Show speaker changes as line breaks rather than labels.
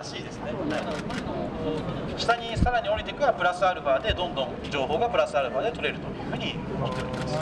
らしいですね、下にさらに降りていくはプラスアルファでどんどん情報がプラスアルファで取れるというふうに思っております。